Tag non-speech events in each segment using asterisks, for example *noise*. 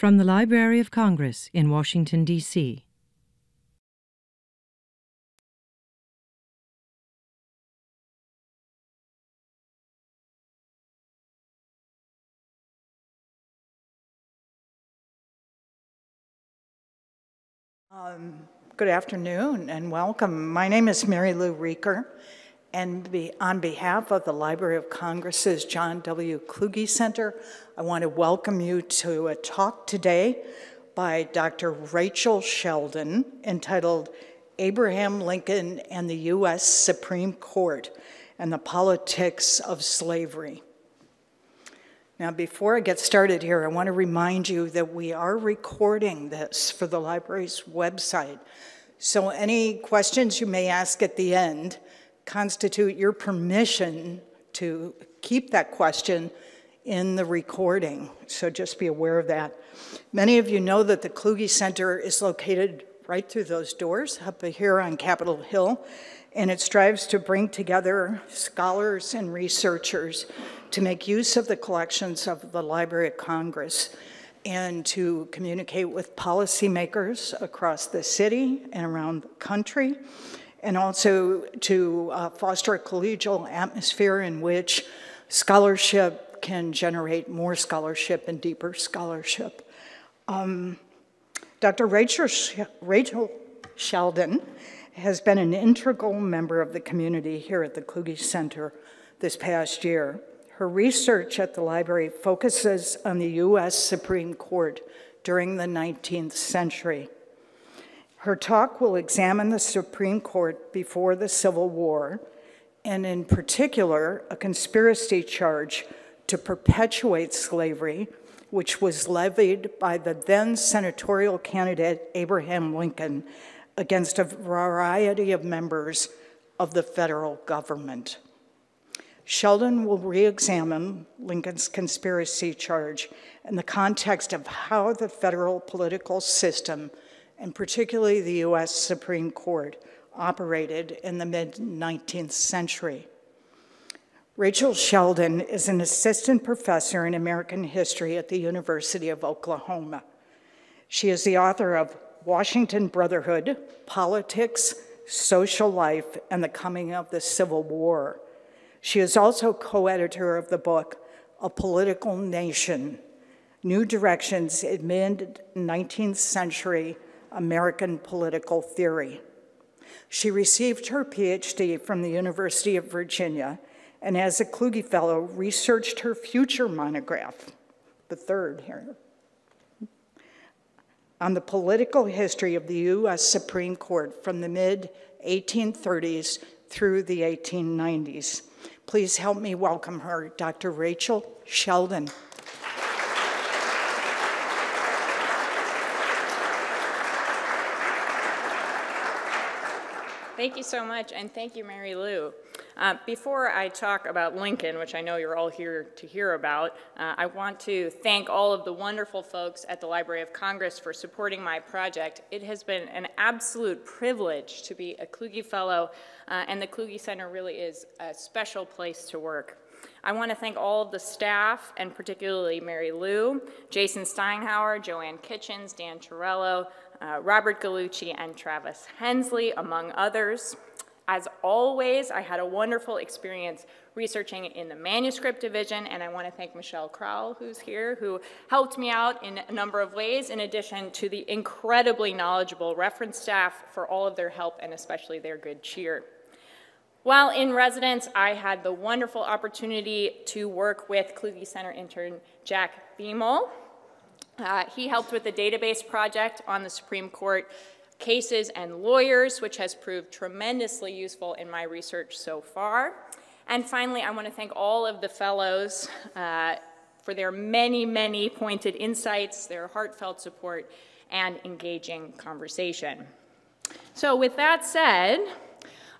From the Library of Congress in Washington, D.C. Um, good afternoon and welcome. My name is Mary Lou Reker, and be, on behalf of the Library of Congress's John W. Kluge Center, I want to welcome you to a talk today by Dr. Rachel Shelden entitled Abraham Lincoln and the U.S. Supreme Court and the Politics of Slavery. Now, before I get started here, I want to remind you that we are recording this for the library's website. So, any questions you may ask at the end constitute your permission to keep that question in the recording. So, just be aware of that. Many of you know that the Kluge Center is located right through those doors up here on Capitol Hill, and it strives to bring together scholars and researchers to make use of the collections of the Library of Congress and to communicate with policymakers across the city and around the country, and also to uh, foster a collegial atmosphere in which scholarship can generate more scholarship and deeper scholarship. Um, Dr. Rachel, Rachel Shelden has been an integral member of the community here at the Kluge Center this past year. Her research at the library focuses on the U.S. Supreme Court during the 19th century. Her talk will examine the Supreme Court before the Civil War, and in particular, a conspiracy charge to perpetuate slavery, which was levied by the then senatorial candidate Abraham Lincoln against a variety of members of the federal government. Shelden will re examine Lincoln's conspiracy charge in the context of how the federal political system, and particularly the US Supreme Court, operated in the mid 19th century. Rachel Shelden is an assistant professor in American history at the University of Oklahoma. She is the author of Washington Brotherhood Politics, Social Life, and the Coming of the Civil War she is also co editor of the book, A Political Nation New Directions in Mid 19th Century American Political Theory. She received her PhD from the University of Virginia and, as a Kluge Fellow, researched her future monograph, the third here, on the political history of the U.S. Supreme Court from the mid 1830s through the 1890s. Please help me welcome her, Dr. Rachel Shelden. Thank you so much, and thank you, Mary Lou. Uh, before I talk about Lincoln, which I know you're all here to hear about, uh, I want to thank all of the wonderful folks at the Library of Congress for supporting my project. It has been an absolute privilege to be a Kluge Fellow, uh, and the Kluge Center really is a special place to work. I want to thank all of the staff, and particularly Mary Lou, Jason Steinhauer, Joanne Kitchens, Dan Torello, uh, Robert Gallucci, and Travis Hensley, among others. As always, I had a wonderful experience researching in the manuscript division, and I want to thank Michelle Krowl, who's here, who helped me out in a number of ways, in addition to the incredibly knowledgeable reference staff for all of their help and especially their good cheer. While in residence, I had the wonderful opportunity to work with Kluge Center intern Jack Biemel. Uh, he helped with the database project on the Supreme Court cases and lawyers, which has proved tremendously useful in my research so far. And finally, I want to thank all of the fellows uh, for their many, many pointed insights, their heartfelt support, and engaging conversation. So with that said,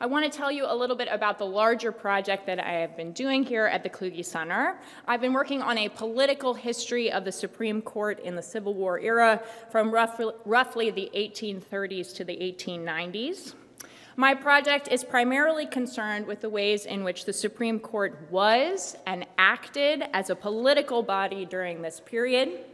I want to tell you a little bit about the larger project that I have been doing here at the Kluge Center. I've been working on a political history of the Supreme Court in the Civil War era from roughly, roughly the 1830s to the 1890s. My project is primarily concerned with the ways in which the Supreme Court was and acted as a political body during this period,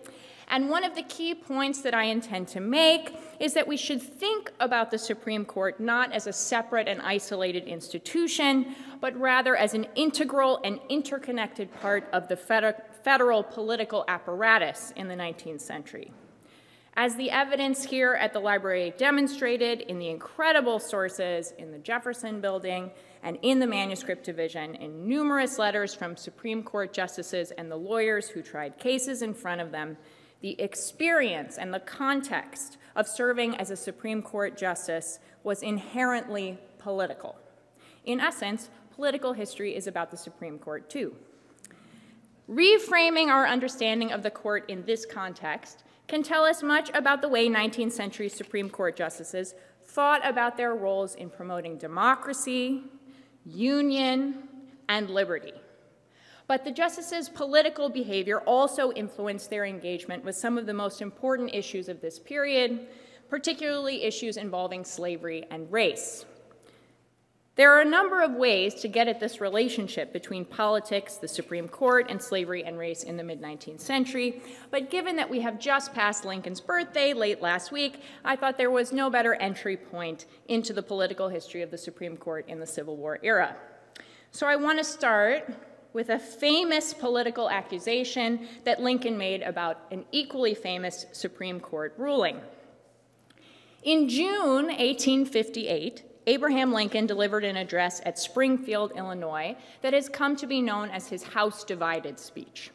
And one of the key points that I intend to make is that we should think about the Supreme Court not as a separate and isolated institution, but rather as an integral and interconnected part of the federal political apparatus in the 19th century. As the evidence here at the library demonstrated in the incredible sources in the Jefferson Building and in the manuscript division, in numerous letters from Supreme Court justices and the lawyers who tried cases in front of them, the experience and the context of serving as a Supreme Court justice was inherently political. In essence, political history is about the Supreme Court, too. Reframing our understanding of the court in this context can tell us much about the way 19th century Supreme Court justices thought about their roles in promoting democracy, union, and liberty. But the justices' political behavior also influenced their engagement with some of the most important issues of this period, particularly issues involving slavery and race. There are a number of ways to get at this relationship between politics, the Supreme Court, and slavery and race in the mid 19th century, but given that we have just passed Lincoln's birthday late last week, I thought there was no better entry point into the political history of the Supreme Court in the Civil War era. So I want to start with a famous political accusation that Lincoln made about an equally famous Supreme Court ruling. In June 1858, Abraham Lincoln delivered an address at Springfield, Illinois, that has come to be known as his House Divided speech.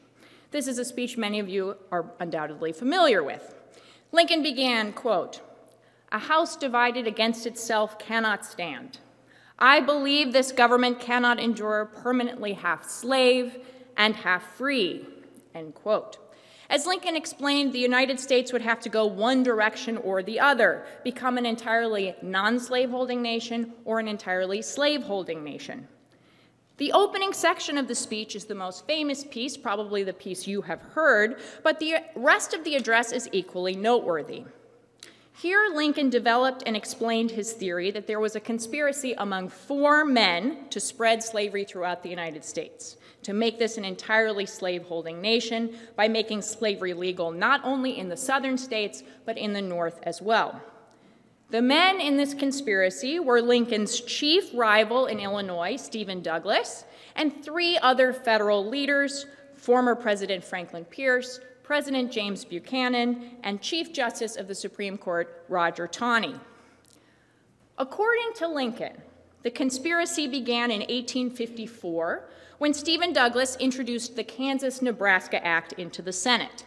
This is a speech many of you are undoubtedly familiar with. Lincoln began, quote, A house divided against itself cannot stand. I believe this government cannot endure permanently half slave and half free, end quote. As Lincoln explained, the United States would have to go one direction or the other, become an entirely non slaveholding nation or an entirely slaveholding nation. The opening section of the speech is the most famous piece, probably the piece you have heard, but the rest of the address is equally noteworthy. Here, Lincoln developed and explained his theory that there was a conspiracy among four men to spread slavery throughout the United States to make this an entirely slaveholding nation by making slavery legal not only in the southern states, but in the north as well. The men in this conspiracy were Lincoln's chief rival in Illinois, Stephen Douglas, and three other federal leaders former President Franklin Pierce, President James Buchanan, and Chief Justice of the Supreme Court, Roger Taney. According to Lincoln, the conspiracy began in 1854 when Stephen Douglas introduced the Kansas Nebraska Act into the Senate.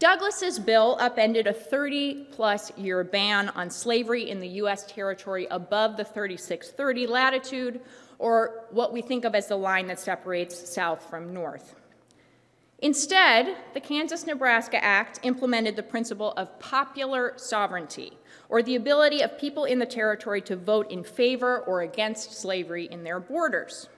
Douglas's bill upended a 30 plus year ban on slavery in the U.S. territory above the 3630 latitude, or what we think of as the line that separates south from north. Instead, the Kansas Nebraska Act implemented the principle of popular sovereignty, or the ability of people in the territory to vote in favor or against slavery in their borders.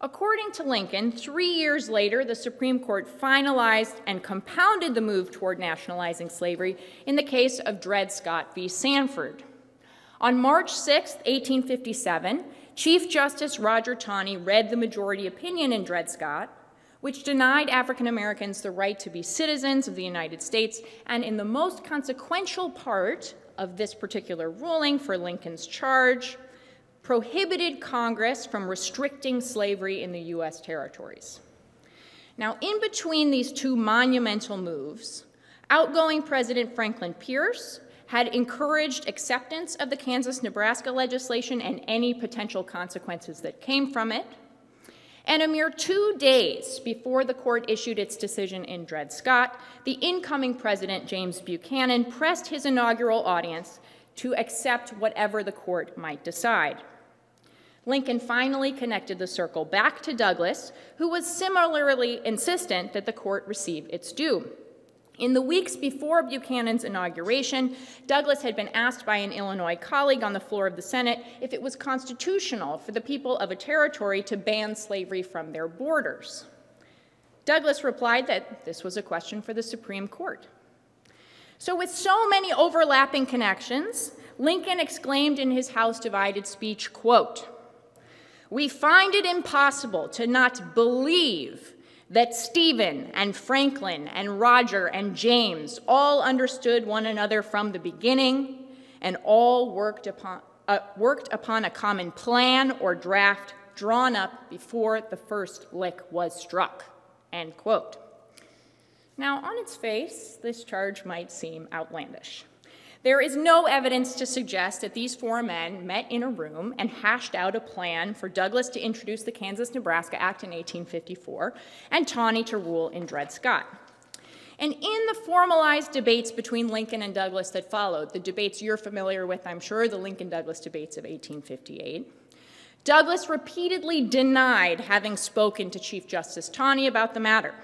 According to Lincoln, three years later, the Supreme Court finalized and compounded the move toward nationalizing slavery in the case of Dred Scott v. Sandford. On March 6, 1857, Chief Justice Roger Taney read the majority opinion in Dred Scott, which denied African Americans the right to be citizens of the United States, and in the most consequential part of this particular ruling for Lincoln's charge, prohibited Congress from restricting slavery in the U.S. territories. Now, in between these two monumental moves, outgoing President Franklin Pierce had encouraged acceptance of the Kansas Nebraska legislation and any potential consequences that came from it. And a mere two days before the court issued its decision in Dred Scott, the incoming president, James Buchanan, pressed his inaugural audience to accept whatever the court might decide. Lincoln finally connected the circle back to Douglas, who was similarly insistent that the court receive its due. In the weeks before Buchanan's inauguration, Douglas had been asked by an Illinois colleague on the floor of the Senate if it was constitutional for the people of a territory to ban slavery from their borders. Douglas replied that this was a question for the Supreme Court. So, with so many overlapping connections, Lincoln exclaimed in his House Divided speech, quote, we find it impossible to not believe that Stephen and Franklin and Roger and James all understood one another from the beginning and all worked upon, uh, worked upon a common plan or draft drawn up before the first lick was struck, end quote. Now, on its face, this charge might seem outlandish. There is no evidence to suggest that these four men met in a room and hashed out a plan for Douglas to introduce the Kansas Nebraska Act in 1854 and Taney to rule in Dred Scott. And in the formalized debates between Lincoln and Douglas that followed, the debates you're familiar with, I'm sure, the Lincoln Douglas debates of 1858, Douglas repeatedly denied having spoken to Chief Justice Taney about the matter.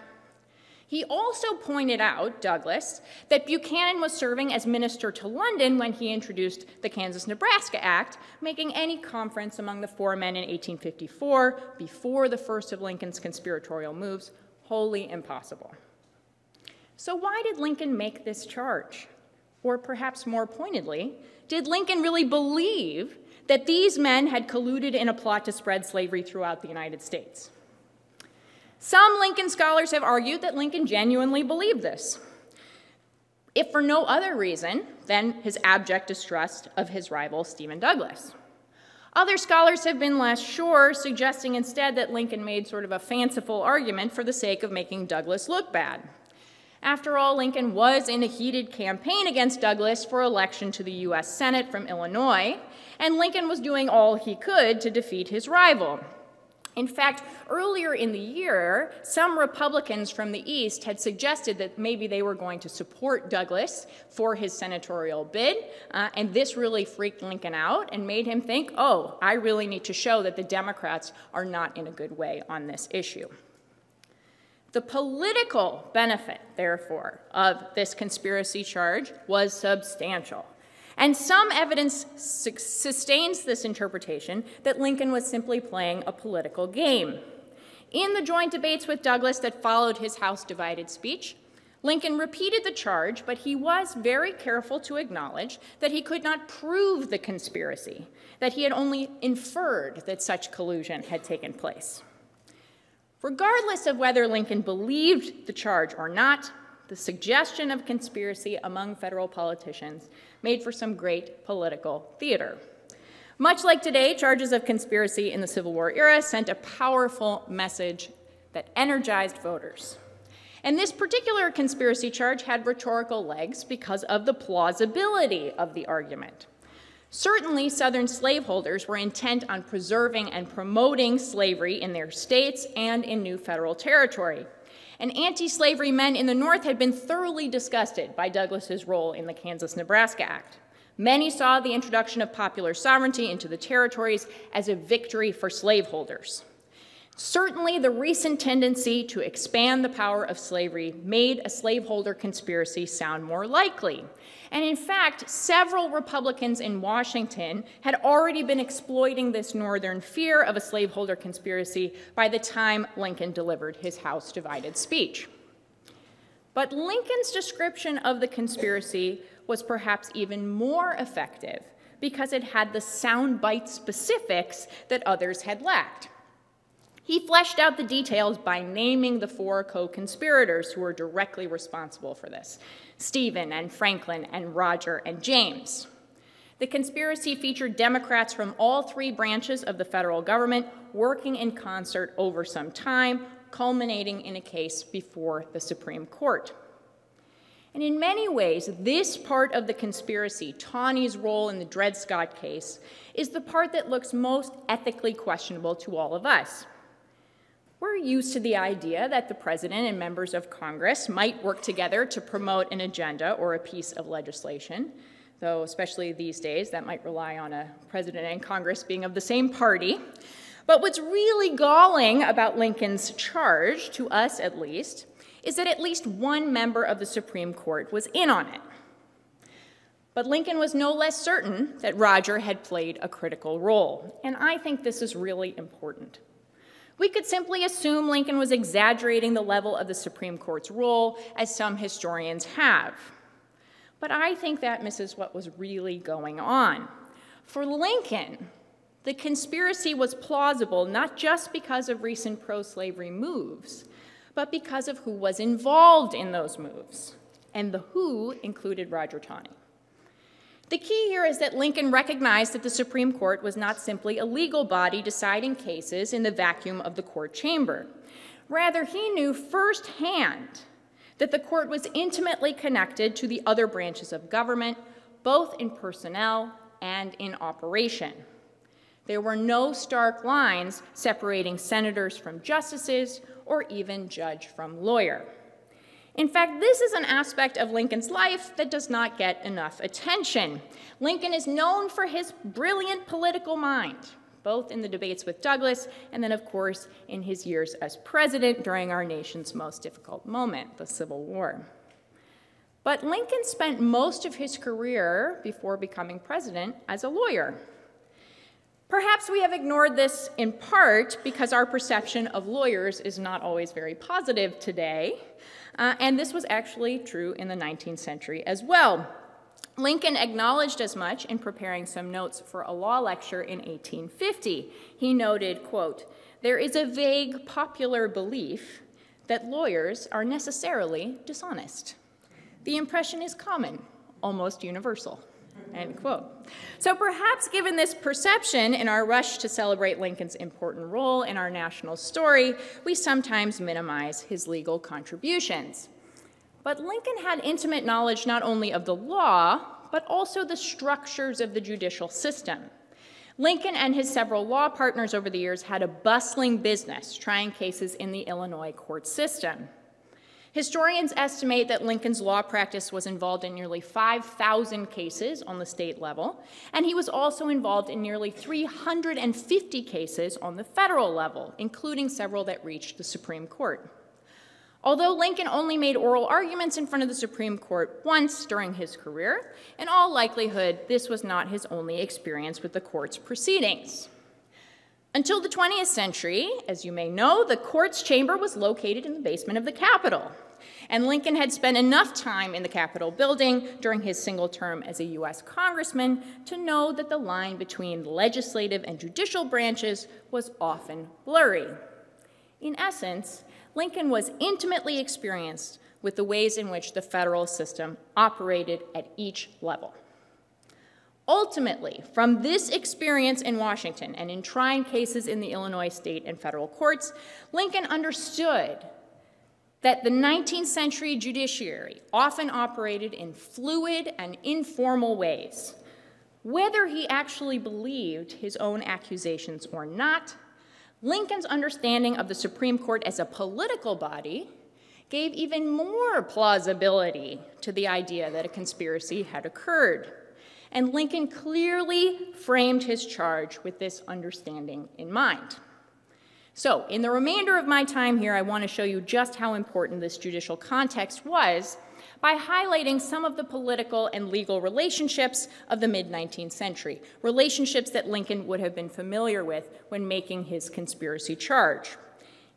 He also pointed out, Douglas, that Buchanan was serving as minister to London when he introduced the Kansas Nebraska Act, making any conference among the four men in 1854, before the first of Lincoln's conspiratorial moves, wholly impossible. So, why did Lincoln make this charge? Or perhaps more pointedly, did Lincoln really believe that these men had colluded in a plot to spread slavery throughout the United States? Some Lincoln scholars have argued that Lincoln genuinely believed this, if for no other reason than his abject distrust of his rival, Stephen Douglas. Other scholars have been less sure, suggesting instead that Lincoln made sort of a fanciful argument for the sake of making Douglas look bad. After all, Lincoln was in a heated campaign against Douglas for election to the U.S. Senate from Illinois, and Lincoln was doing all he could to defeat his rival. In fact, earlier in the year, some Republicans from the East had suggested that maybe they were going to support Douglas for his senatorial bid, uh, and this really freaked Lincoln out and made him think, oh, I really need to show that the Democrats are not in a good way on this issue. The political benefit, therefore, of this conspiracy charge was substantial. And some evidence su sustains this interpretation that Lincoln was simply playing a political game. In the joint debates with Douglas that followed his House divided speech, Lincoln repeated the charge, but he was very careful to acknowledge that he could not prove the conspiracy, that he had only inferred that such collusion had taken place. Regardless of whether Lincoln believed the charge or not, the suggestion of conspiracy among federal politicians made for some great political theater. Much like today, charges of conspiracy in the Civil War era sent a powerful message that energized voters. And this particular conspiracy charge had rhetorical legs because of the plausibility of the argument. Certainly, Southern slaveholders were intent on preserving and promoting slavery in their states and in new federal territory and anti-slavery men in the North had been thoroughly disgusted by Douglas's role in the Kansas-Nebraska Act. Many saw the introduction of popular sovereignty into the territories as a victory for slaveholders. Certainly, the recent tendency to expand the power of slavery made a slaveholder conspiracy sound more likely. And in fact, several Republicans in Washington had already been exploiting this northern fear of a slaveholder conspiracy by the time Lincoln delivered his House divided speech. But Lincoln's description of the conspiracy was perhaps even more effective because it had the soundbite specifics that others had lacked. He fleshed out the details by naming the four co conspirators who were directly responsible for this Stephen and Franklin and Roger and James. The conspiracy featured Democrats from all three branches of the federal government working in concert over some time, culminating in a case before the Supreme Court. And in many ways, this part of the conspiracy, Taney's role in the Dred Scott case, is the part that looks most ethically questionable to all of us. We're used to the idea that the president and members of Congress might work together to promote an agenda or a piece of legislation, though, especially these days, that might rely on a president and Congress being of the same party. But what's really galling about Lincoln's charge, to us at least, is that at least one member of the Supreme Court was in on it. But Lincoln was no less certain that Roger had played a critical role, and I think this is really important. We could simply assume Lincoln was exaggerating the level of the Supreme Court's role, as some historians have. But I think that misses what was really going on. For Lincoln, the conspiracy was plausible not just because of recent pro slavery moves, but because of who was involved in those moves. And the who included Roger Taney. The key here is that Lincoln recognized that the Supreme Court was not simply a legal body deciding cases in the vacuum of the court chamber. Rather, he knew firsthand that the court was intimately connected to the other branches of government, both in personnel and in operation. There were no stark lines separating senators from justices or even judge from lawyer. In fact, this is an aspect of Lincoln's life that does not get enough attention. Lincoln is known for his brilliant political mind, both in the debates with Douglas and then, of course, in his years as president during our nation's most difficult moment, the Civil War. But Lincoln spent most of his career before becoming president as a lawyer. Perhaps we have ignored this in part because our perception of lawyers is not always very positive today, uh, and this was actually true in the 19th century as well. Lincoln acknowledged as much in preparing some notes for a law lecture in 1850. He noted, quote, there is a vague popular belief that lawyers are necessarily dishonest. The impression is common, almost universal. End quote. So perhaps given this perception in our rush to celebrate Lincoln's important role in our national story, we sometimes minimize his legal contributions. But Lincoln had intimate knowledge not only of the law, but also the structures of the judicial system. Lincoln and his several law partners over the years had a bustling business trying cases in the Illinois court system. Historians estimate that Lincoln's law practice was involved in nearly 5,000 cases on the state level, and he was also involved in nearly 350 cases on the federal level, including several that reached the Supreme Court. Although Lincoln only made oral arguments in front of the Supreme Court once during his career, in all likelihood, this was not his only experience with the court's proceedings. Until the 20th century, as you may know, the court's chamber was located in the basement of the Capitol. And Lincoln had spent enough time in the Capitol building during his single term as a U.S. congressman to know that the line between legislative and judicial branches was often blurry. In essence, Lincoln was intimately experienced with the ways in which the federal system operated at each level. Ultimately, from this experience in Washington and in trying cases in the Illinois state and federal courts, Lincoln understood that the 19th century judiciary often operated in fluid and informal ways. Whether he actually believed his own accusations or not, Lincoln's understanding of the Supreme Court as a political body gave even more plausibility to the idea that a conspiracy had occurred and Lincoln clearly framed his charge with this understanding in mind. So, in the remainder of my time here, I want to show you just how important this judicial context was by highlighting some of the political and legal relationships of the mid 19th century, relationships that Lincoln would have been familiar with when making his conspiracy charge.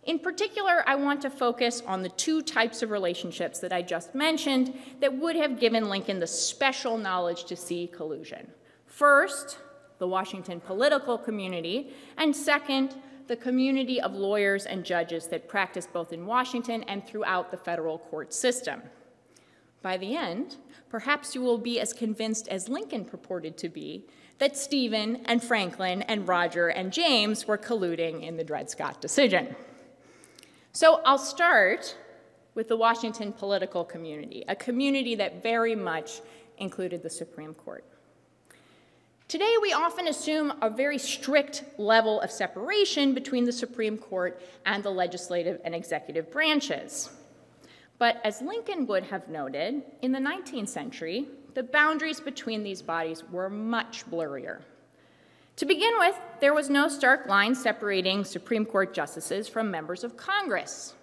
In particular, I want to focus on the two types of relationships that I just mentioned that would have given Lincoln the special knowledge to see collusion. First, the Washington political community, and second, the community of lawyers and judges that practice both in Washington and throughout the federal court system. By the end, perhaps you will be as convinced as Lincoln purported to be that Stephen and Franklin and Roger and James were colluding in the Dred Scott decision. So I'll start with the Washington political community, a community that very much included the Supreme Court. Today, we often assume a very strict level of separation between the Supreme Court and the legislative and executive branches. But as Lincoln would have noted, in the 19th century, the boundaries between these bodies were much blurrier. To begin with, there was no stark line separating Supreme Court justices from members of Congress.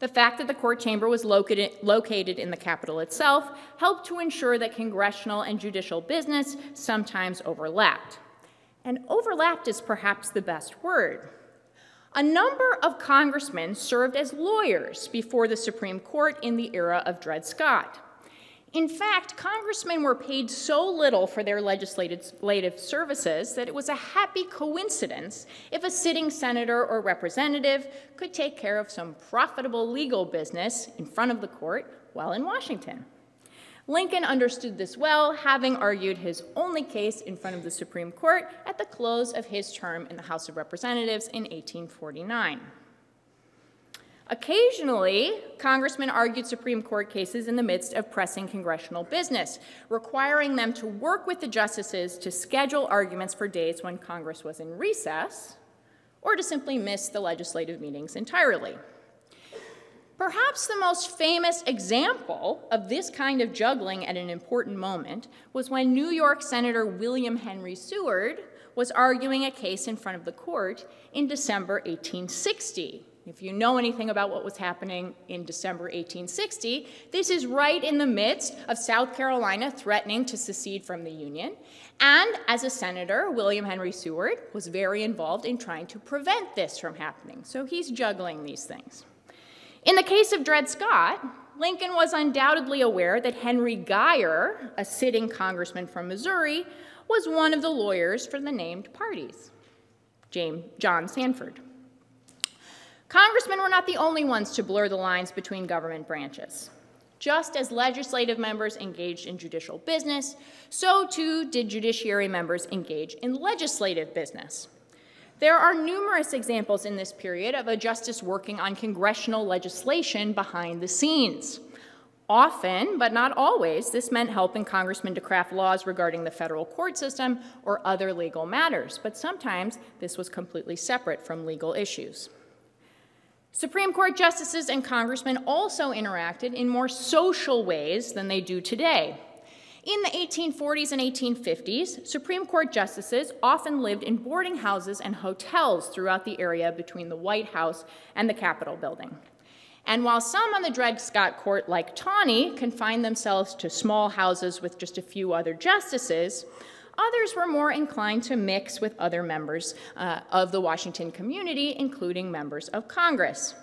The fact that the court chamber was located, in the Capitol itself helped to ensure that congressional and judicial business sometimes overlapped. And overlapped is perhaps the best word. A number of congressmen served as lawyers before the Supreme Court in the era of Dred Scott. In fact, congressmen were paid so little for their legislative services that it was a happy coincidence if a sitting senator or representative could take care of some profitable legal business in front of the court while in Washington. Lincoln understood this well, having argued his only case in front of the Supreme Court at the close of his term in the House of Representatives in 1849. Occasionally, congressmen argued Supreme Court cases in the midst of pressing congressional business, requiring them to work with the justices to schedule arguments for days when Congress was in recess, or to simply miss the legislative meetings entirely. Perhaps the most famous example of this kind of juggling at an important moment was when New York Senator William Henry Seward was arguing a case in front of the court in December 1860 if you know anything about what was happening in December 1860, this is right in the midst of South Carolina threatening to secede from the Union. And as a senator, William Henry Seward was very involved in trying to prevent this from happening. So he's juggling these things. In the case of Dred Scott, Lincoln was undoubtedly aware that Henry Geyer, a sitting congressman from Missouri, was one of the lawyers for the named parties, James, John Sanford. Congressmen were not the only ones to blur the lines between government branches. Just as legislative members engaged in judicial business, so too did judiciary members engage in legislative business. There are numerous examples in this period of a justice working on congressional legislation behind the scenes. Often, but not always, this meant helping congressmen to craft laws regarding the federal court system or other legal matters, but sometimes this was completely separate from legal issues. Supreme Court justices and congressmen also interacted in more social ways than they do today. In the 1840s and 1850s, Supreme Court justices often lived in boarding houses and hotels throughout the area between the White House and the Capitol building. And while some on the Dred Scott Court, like Taney, confined themselves to small houses with just a few other justices, Others were more inclined to mix with other members uh, of the Washington community, including members of Congress.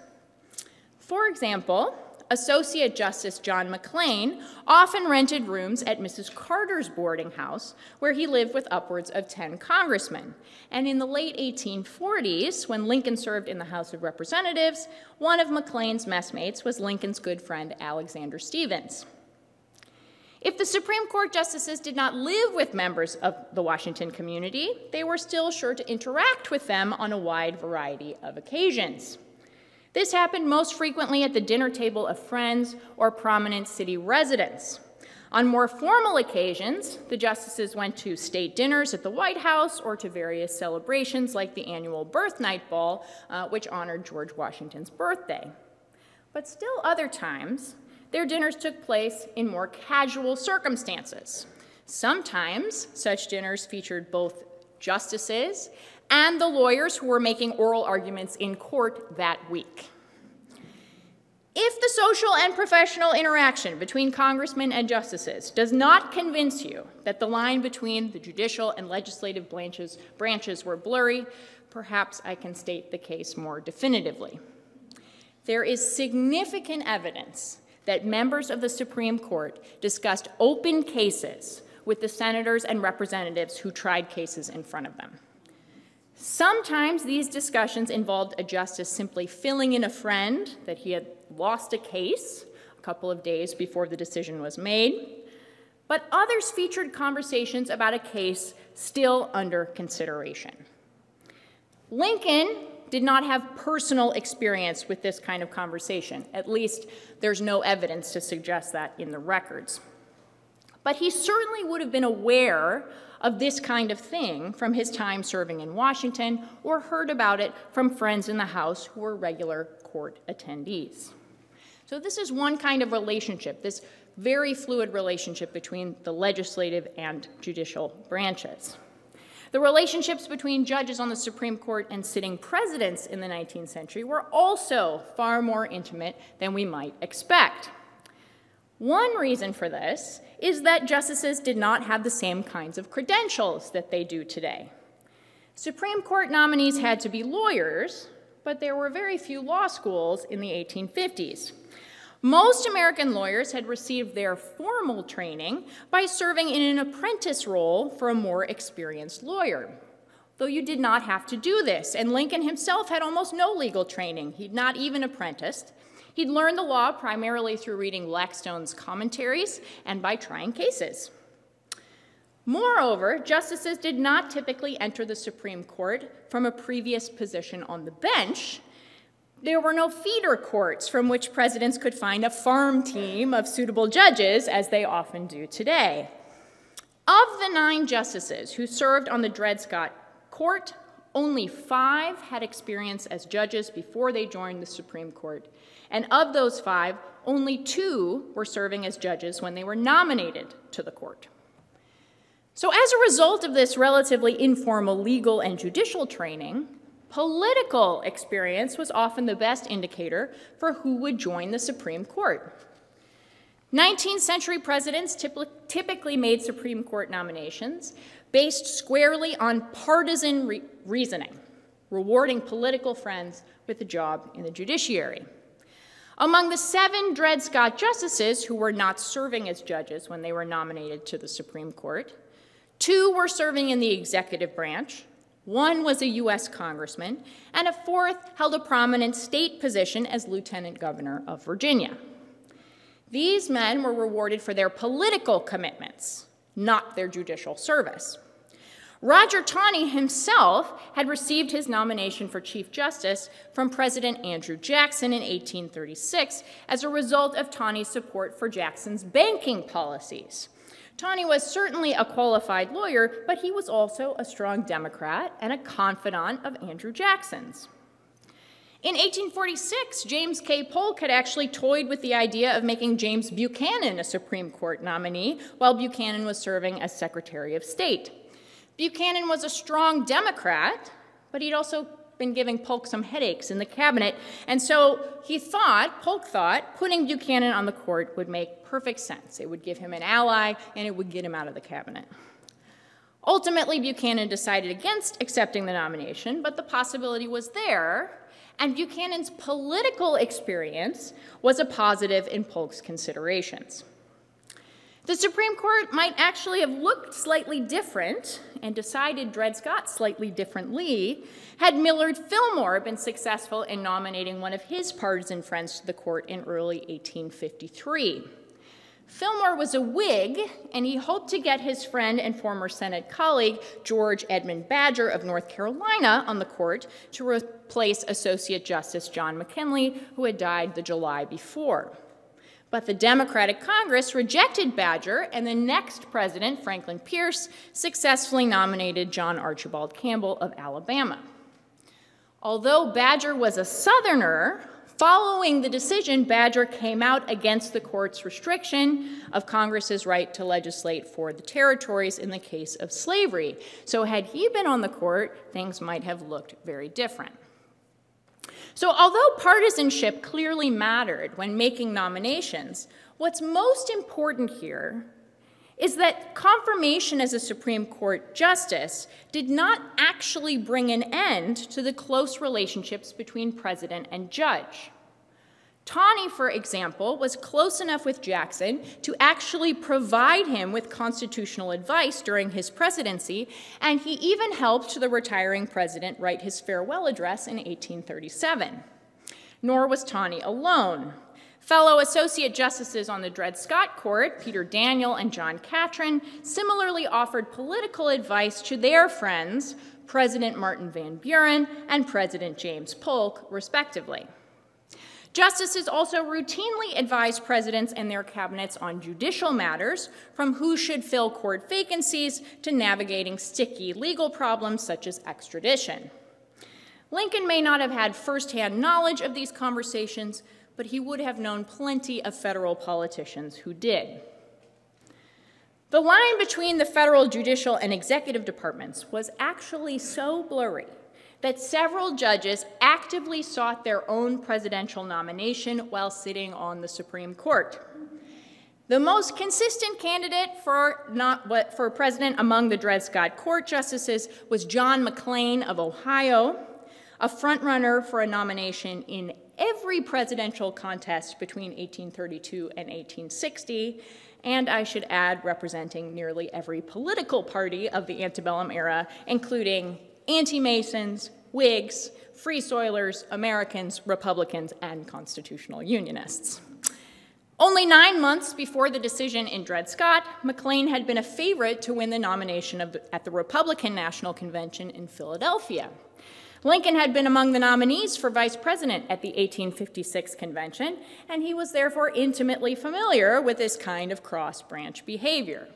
For example, Associate Justice John McLean often rented rooms at Mrs. Carter's boarding house, where he lived with upwards of 10 congressmen. And in the late 1840s, when Lincoln served in the House of Representatives, one of McLean's messmates was Lincoln's good friend Alexander Stephens. If the Supreme Court justices did not live with members of the Washington community, they were still sure to interact with them on a wide variety of occasions. This happened most frequently at the dinner table of friends or prominent city residents. On more formal occasions, the justices went to state dinners at the White House or to various celebrations like the annual Birthnight Ball, uh, which honored George Washington's birthday. But still other times, their dinners took place in more casual circumstances. Sometimes such dinners featured both justices and the lawyers who were making oral arguments in court that week. If the social and professional interaction between congressmen and justices does not convince you that the line between the judicial and legislative branches, branches were blurry, perhaps I can state the case more definitively. There is significant evidence that members of the Supreme Court discussed open cases with the senators and representatives who tried cases in front of them. Sometimes these discussions involved a justice simply filling in a friend that he had lost a case a couple of days before the decision was made, but others featured conversations about a case still under consideration. Lincoln did not have personal experience with this kind of conversation. At least there's no evidence to suggest that in the records. But he certainly would have been aware of this kind of thing from his time serving in Washington or heard about it from friends in the House who were regular court attendees. So, this is one kind of relationship, this very fluid relationship between the legislative and judicial branches. The relationships between judges on the Supreme Court and sitting presidents in the 19th century were also far more intimate than we might expect. One reason for this is that justices did not have the same kinds of credentials that they do today. Supreme Court nominees had to be lawyers, but there were very few law schools in the 1850s. Most American lawyers had received their formal training by serving in an apprentice role for a more experienced lawyer. Though you did not have to do this, and Lincoln himself had almost no legal training. He'd not even apprenticed. He'd learned the law primarily through reading Blackstone's commentaries and by trying cases. Moreover, justices did not typically enter the Supreme Court from a previous position on the bench. There were no feeder courts from which presidents could find a farm team of suitable judges, as they often do today. Of the nine justices who served on the Dred Scott Court, only five had experience as judges before they joined the Supreme Court. And of those five, only two were serving as judges when they were nominated to the court. So, as a result of this relatively informal legal and judicial training, political experience was often the best indicator for who would join the Supreme Court. 19th century presidents typically made Supreme Court nominations based squarely on partisan re reasoning, rewarding political friends with a job in the judiciary. Among the seven Dred Scott justices who were not serving as judges when they were nominated to the Supreme Court, Two were serving in the executive branch, one was a U.S. congressman, and a fourth held a prominent state position as lieutenant governor of Virginia. These men were rewarded for their political commitments, not their judicial service. Roger Taney himself had received his nomination for Chief Justice from President Andrew Jackson in 1836 as a result of Taney's support for Jackson's banking policies. Taney was certainly a qualified lawyer, but he was also a strong Democrat and a confidant of Andrew Jackson's. In 1846, James K. Polk had actually toyed with the idea of making James Buchanan a Supreme Court nominee while Buchanan was serving as Secretary of State. Buchanan was a strong Democrat, but he'd also been giving Polk some headaches in the cabinet, and so he thought, Polk thought, putting Buchanan on the court would make perfect sense. It would give him an ally, and it would get him out of the cabinet. Ultimately, Buchanan decided against accepting the nomination, but the possibility was there, and Buchanan's political experience was a positive in Polk's considerations. The Supreme Court might actually have looked slightly different and decided Dred Scott slightly differently had Millard Fillmore been successful in nominating one of his partisan friends to the court in early 1853. Fillmore was a Whig, and he hoped to get his friend and former Senate colleague, George Edmund Badger of North Carolina, on the court to replace Associate Justice John McKinley, who had died the July before. But the Democratic Congress rejected Badger, and the next president, Franklin Pierce, successfully nominated John Archibald Campbell of Alabama. Although Badger was a Southerner, following the decision, Badger came out against the court's restriction of Congress's right to legislate for the territories in the case of slavery. So, had he been on the court, things might have looked very different. So, although partisanship clearly mattered when making nominations, what's most important here is that confirmation as a Supreme Court justice did not actually bring an end to the close relationships between president and judge. Taney, for example, was close enough with Jackson to actually provide him with constitutional advice during his presidency, and he even helped the retiring president write his farewell address in 1837. Nor was Taney alone. Fellow Associate Justices on the Dred Scott Court, Peter Daniel and John Catron, similarly offered political advice to their friends, President Martin Van Buren and President James Polk, respectively. Justices also routinely advise presidents and their cabinets on judicial matters, from who should fill court vacancies to navigating sticky legal problems such as extradition. Lincoln may not have had firsthand knowledge of these conversations, but he would have known plenty of federal politicians who did. The line between the federal judicial and executive departments was actually so blurry that several judges actively sought their own presidential nomination while sitting on the Supreme Court. The most consistent candidate for, not, for president among the Dred Scott Court justices was John McLean of Ohio, a frontrunner for a nomination in every presidential contest between 1832 and 1860, and I should add, representing nearly every political party of the antebellum era, including anti Masons, Whigs, Free Soilers, Americans, Republicans, and Constitutional Unionists. Only nine months before the decision in Dred Scott, McLean had been a favorite to win the nomination the, at the Republican National Convention in Philadelphia. Lincoln had been among the nominees for vice president at the 1856 convention, and he was therefore intimately familiar with this kind of cross branch behavior.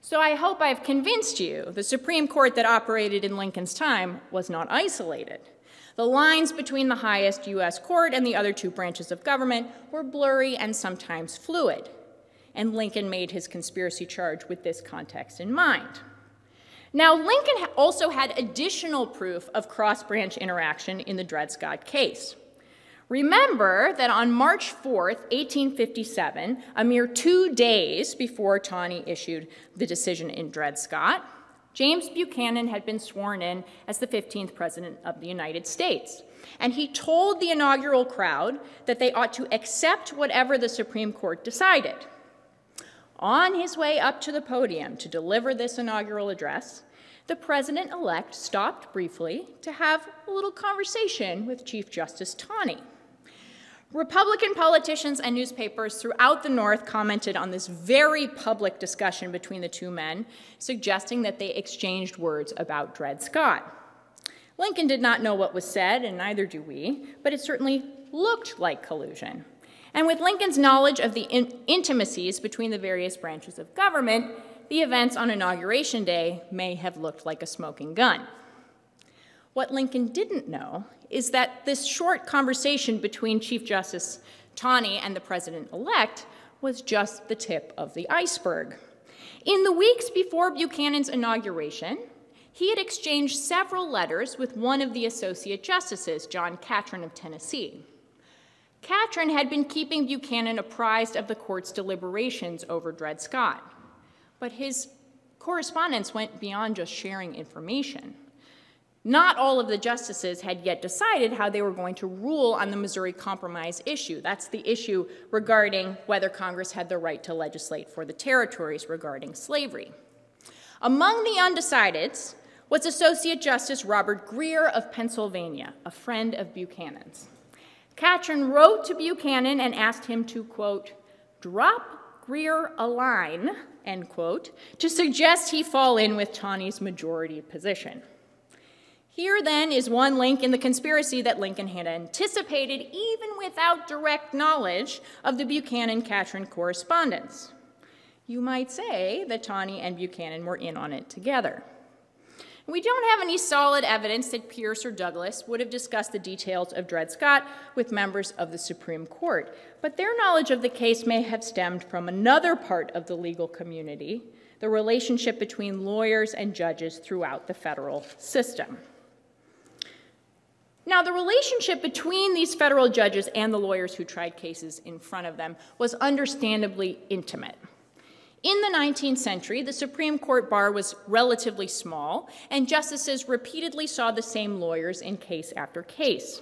So I hope I've convinced you the Supreme Court that operated in Lincoln's time was not isolated. The lines between the highest U.S. court and the other two branches of government were blurry and sometimes fluid, and Lincoln made his conspiracy charge with this context in mind. Now, Lincoln also had additional proof of cross branch interaction in the Dred Scott case. Remember that on March 4th, 1857, a mere two days before Taney issued the decision in Dred Scott, James Buchanan had been sworn in as the 15th President of the United States. And he told the inaugural crowd that they ought to accept whatever the Supreme Court decided. On his way up to the podium to deliver this inaugural address, the president elect stopped briefly to have a little conversation with Chief Justice Taney. Republican politicians and newspapers throughout the North commented on this very public discussion between the two men, suggesting that they exchanged words about Dred Scott. Lincoln did not know what was said, and neither do we, but it certainly looked like collusion. And with Lincoln's knowledge of the in intimacies between the various branches of government, the events on Inauguration Day may have looked like a smoking gun. What Lincoln didn't know is that this short conversation between Chief Justice Taney and the president elect was just the tip of the iceberg. In the weeks before Buchanan's inauguration, he had exchanged several letters with one of the associate justices, John Catron of Tennessee. Catron had been keeping Buchanan apprised of the court's deliberations over Dred Scott, but his correspondence went beyond just sharing information. Not all of the justices had yet decided how they were going to rule on the Missouri Compromise issue. That's the issue regarding whether Congress had the right to legislate for the territories regarding slavery. Among the undecideds was Associate Justice Robert Grier of Pennsylvania, a friend of Buchanan's. Catron wrote to Buchanan and asked him to, quote, drop Grier a line, end quote, to suggest he fall in with Taney's majority position. Here, then, is one link in the conspiracy that Lincoln had anticipated even without direct knowledge of the Buchanan Catron correspondence. You might say that Taney and Buchanan were in on it together. We don't have any solid evidence that Pierce or Douglas would have discussed the details of Dred Scott with members of the Supreme Court, but their knowledge of the case may have stemmed from another part of the legal community the relationship between lawyers and judges throughout the federal system. Now, the relationship between these federal judges and the lawyers who tried cases in front of them was understandably intimate. In the 19th century, the Supreme Court bar was relatively small, and justices repeatedly saw the same lawyers in case after case.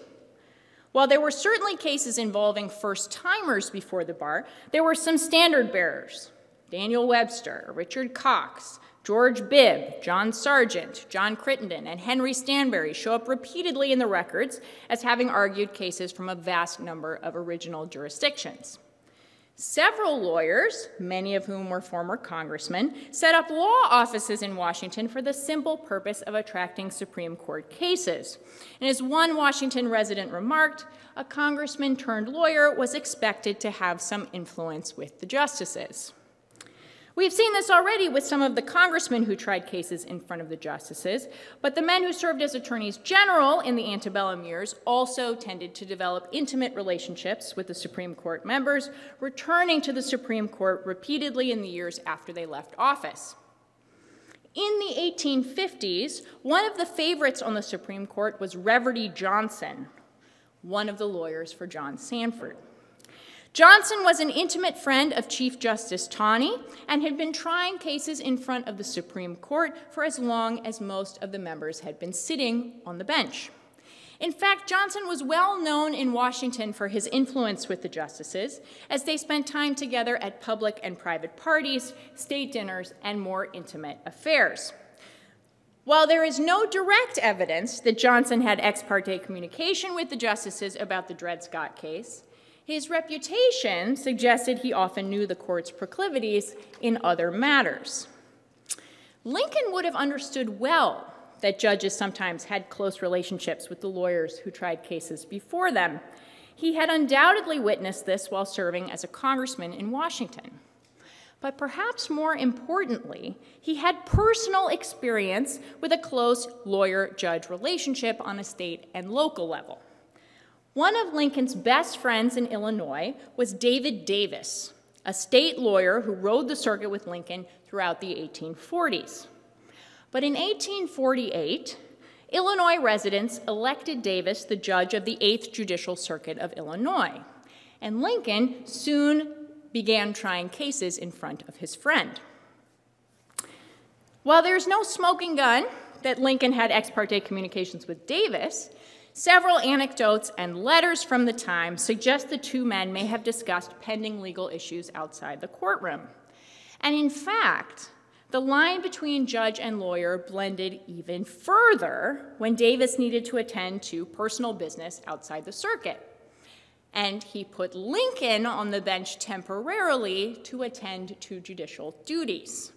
While there were certainly cases involving first timers before the bar, there were some standard bearers Daniel Webster, Richard Coxe, George Bibb, John Sergeant, John Crittenden, and Henry Stanbery show up repeatedly in the records as having argued cases from a vast number of original jurisdictions. Several lawyers, many of whom were former congressmen, set up law offices in Washington for the simple purpose of attracting Supreme Court cases. And as one Washington resident remarked, a congressman turned lawyer was expected to have some influence with the justices. We've seen this already with some of the congressmen who tried cases in front of the justices, but the men who served as attorneys general in the antebellum years also tended to develop intimate relationships with the Supreme Court members, returning to the Supreme Court repeatedly in the years after they left office. In the 1850s, one of the favorites on the Supreme Court was Reverdy Johnson, one of the lawyers for John Sandford. Johnson was an intimate friend of Chief Justice Taney and had been trying cases in front of the Supreme Court for as long as most of the members had been sitting on the bench. In fact, Johnson was well known in Washington for his influence with the justices as they spent time together at public and private parties, state dinners, and more intimate affairs. While there is no direct evidence that Johnson had ex parte communication with the justices about the Dred Scott case, his reputation suggested he often knew the court's proclivities in other matters. Lincoln would have understood well that judges sometimes had close relationships with the lawyers who tried cases before them. He had undoubtedly witnessed this while serving as a congressman in Washington. But perhaps more importantly, he had personal experience with a close lawyer judge relationship on a state and local level. One of Lincoln's best friends in Illinois was David Davis, a state lawyer who rode the circuit with Lincoln throughout the 1840s. But in 1848, Illinois residents elected Davis the judge of the 8th Judicial Circuit of Illinois, and Lincoln soon began trying cases in front of his friend. While there's no smoking gun that Lincoln had ex parte communications with Davis, Several anecdotes and letters from the time suggest the two men may have discussed pending legal issues outside the courtroom. And in fact, the line between judge and lawyer blended even further when Davis needed to attend to personal business outside the circuit. And he put Lincoln on the bench temporarily to attend to judicial duties.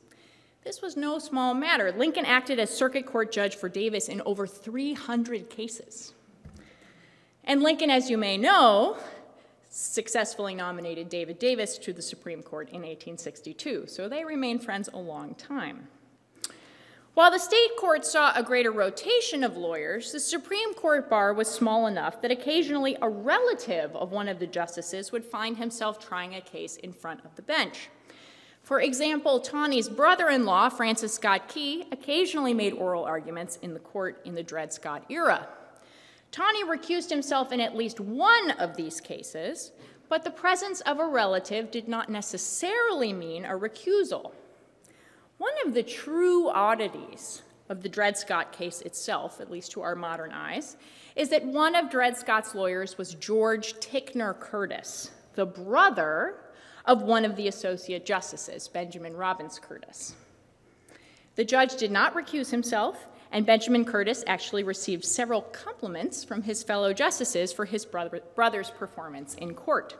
This was no small matter. Lincoln acted as circuit court judge for Davis in over 300 cases. And Lincoln, as you may know, successfully nominated David Davis to the Supreme Court in 1862, so they remained friends a long time. While the state court saw a greater rotation of lawyers, the Supreme Court bar was small enough that occasionally a relative of one of the justices would find himself trying a case in front of the bench. For example, Taney's brother in law, Francis Scott Key, occasionally made oral arguments in the court in the Dred Scott era. Taney recused himself in at least one of these cases, but the presence of a relative did not necessarily mean a recusal. One of the true oddities of the Dred Scott case itself, at least to our modern eyes, is that one of Dred Scott's lawyers was George Ticknor Curtis, the brother of one of the associate justices, Benjamin Robbins Curtis. The judge did not recuse himself, and Benjamin Curtis actually received several compliments from his fellow justices for his brother, brother's performance in court.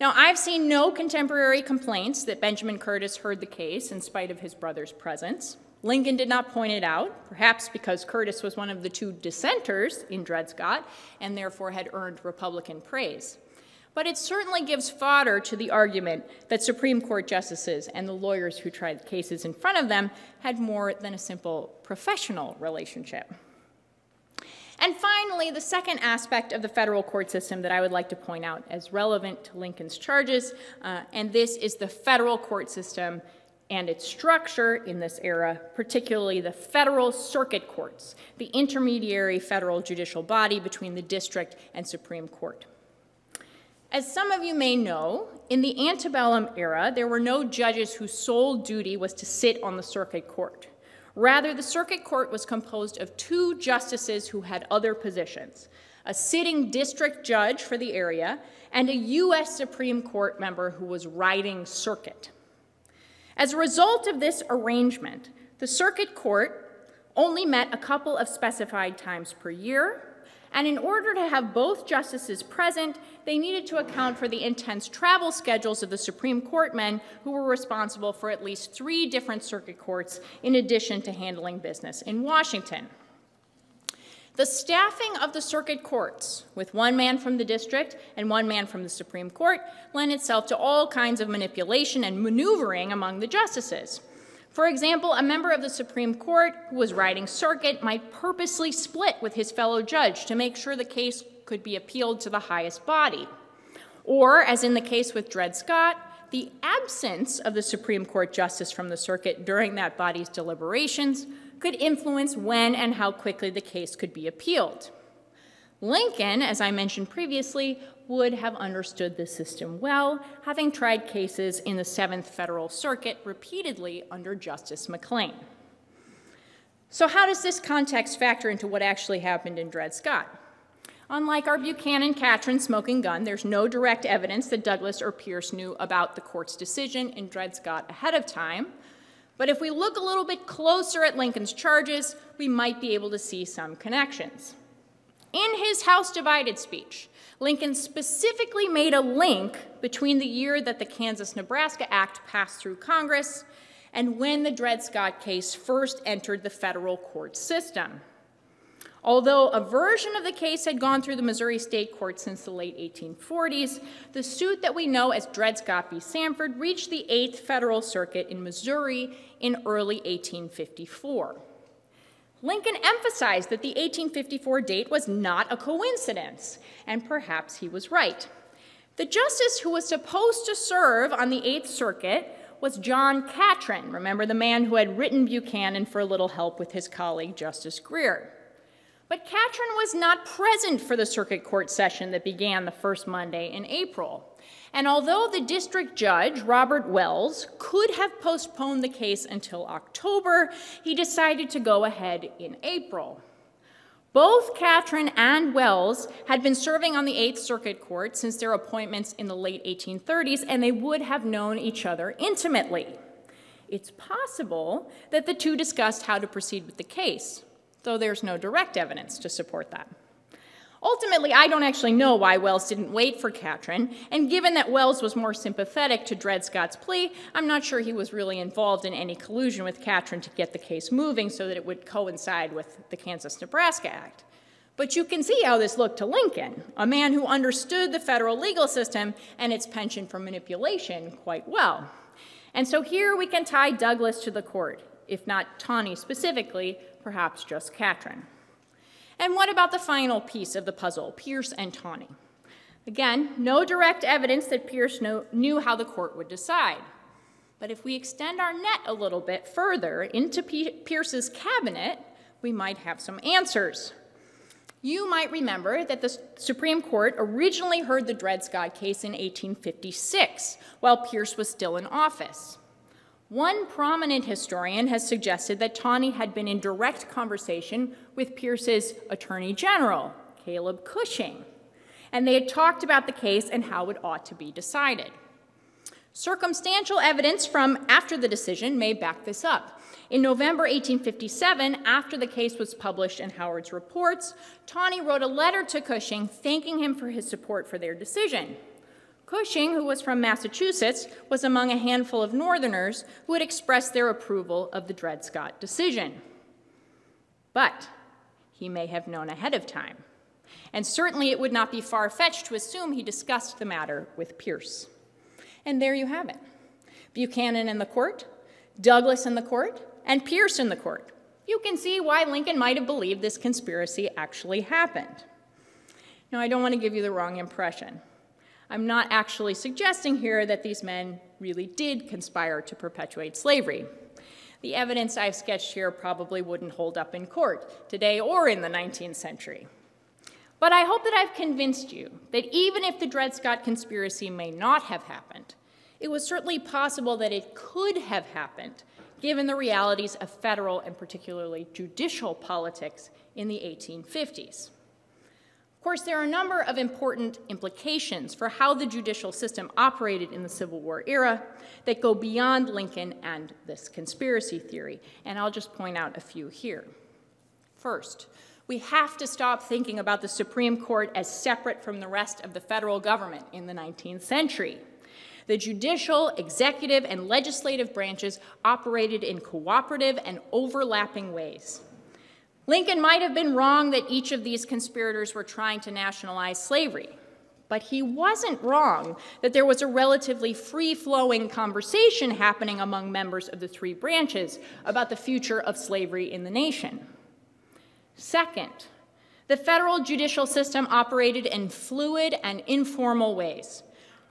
Now, I've seen no contemporary complaints that Benjamin Curtis heard the case in spite of his brother's presence. Lincoln did not point it out, perhaps because Curtis was one of the two dissenters in Dred Scott and therefore had earned Republican praise. But it certainly gives fodder to the argument that Supreme Court justices and the lawyers who tried cases in front of them had more than a simple professional relationship. And finally, the second aspect of the federal court system that I would like to point out as relevant to Lincoln's charges, uh, and this is the federal court system and its structure in this era, particularly the federal circuit courts, the intermediary federal judicial body between the district and Supreme Court. As some of you may know, in the antebellum era, there were no judges whose sole duty was to sit on the circuit court. Rather, the circuit court was composed of two justices who had other positions a sitting district judge for the area and a U.S. Supreme Court member who was riding circuit. As a result of this arrangement, the circuit court only met a couple of specified times per year and in order to have both justices present, they needed to account for the intense travel schedules of the Supreme Court men who were responsible for at least three different circuit courts in addition to handling business in Washington. The staffing of the circuit courts, with one man from the district and one man from the Supreme Court, lent itself to all kinds of manipulation and maneuvering among the justices. For example, a member of the Supreme Court who was riding circuit might purposely split with his fellow judge to make sure the case could be appealed to the highest body. Or, as in the case with Dred Scott, the absence of the Supreme Court justice from the circuit during that body's deliberations could influence when and how quickly the case could be appealed. Lincoln, as I mentioned previously, would have understood the system well, having tried cases in the Seventh Federal Circuit repeatedly under Justice McLean. So, how does this context factor into what actually happened in Dred Scott? Unlike our Buchanan Catron smoking gun, there's no direct evidence that Douglas or Pierce knew about the court's decision in Dred Scott ahead of time. But if we look a little bit closer at Lincoln's charges, we might be able to see some connections. In his House Divided speech, Lincoln specifically made a link between the year that the Kansas Nebraska Act passed through Congress and when the Dred Scott case first entered the federal court system. Although a version of the case had gone through the Missouri State Court since the late 1840s, the suit that we know as Dred Scott v. Sandford reached the Eighth Federal Circuit in Missouri in early 1854. Lincoln emphasized that the 1854 date was not a coincidence, and perhaps he was right. The justice who was supposed to serve on the Eighth Circuit was John Catron, remember the man who had written Buchanan for a little help with his colleague Justice Grier. But Catron was not present for the circuit court session that began the first Monday in April. And although the district judge, Robert Wells, could have postponed the case until October, he decided to go ahead in April. Both Catron and Wells had been serving on the Eighth Circuit Court since their appointments in the late 1830s, and they would have known each other intimately. It's possible that the two discussed how to proceed with the case, though there's no direct evidence to support that. Ultimately, I don't actually know why Wells didn't wait for Catron, and given that Wells was more sympathetic to Dred Scott's plea, I'm not sure he was really involved in any collusion with Catron to get the case moving so that it would coincide with the Kansas Nebraska Act. But you can see how this looked to Lincoln, a man who understood the federal legal system and its penchant for manipulation quite well. And so here we can tie Douglas to the court, if not Taney specifically, perhaps just Catron. And what about the final piece of the puzzle, Pierce and Taney? Again, no direct evidence that Pierce know, knew how the court would decide. But if we extend our net a little bit further into P Pierce's cabinet, we might have some answers. You might remember that the Supreme Court originally heard the Dred Scott case in 1856, while Pierce was still in office. One prominent historian has suggested that Taney had been in direct conversation with Pierce's Attorney General, Caleb Cushing, and they had talked about the case and how it ought to be decided. Circumstantial evidence from after the decision may back this up. In November 1857, after the case was published in Howard's reports, Taney wrote a letter to Cushing thanking him for his support for their decision. Cushing, who was from Massachusetts, was among a handful of Northerners who had expressed their approval of the Dred Scott decision. But he may have known ahead of time. And certainly it would not be far fetched to assume he discussed the matter with Pierce. And there you have it Buchanan in the court, Douglas in the court, and Pierce in the court. You can see why Lincoln might have believed this conspiracy actually happened. Now, I don't want to give you the wrong impression. I'm not actually suggesting here that these men really did conspire to perpetuate slavery. The evidence I've sketched here probably wouldn't hold up in court today or in the 19th century. But I hope that I've convinced you that even if the Dred Scott conspiracy may not have happened, it was certainly possible that it could have happened given the realities of federal and particularly judicial politics in the 1850s. Of course, there are a number of important implications for how the judicial system operated in the Civil War era that go beyond Lincoln and this conspiracy theory, and I'll just point out a few here. First, we have to stop thinking about the Supreme Court as separate from the rest of the federal government in the 19th century. The judicial, executive, and legislative branches operated in cooperative and overlapping ways. Lincoln might have been wrong that each of these conspirators were trying to nationalize slavery, but he wasn't wrong that there was a relatively free flowing conversation happening among members of the three branches about the future of slavery in the nation. Second, the federal judicial system operated in fluid and informal ways.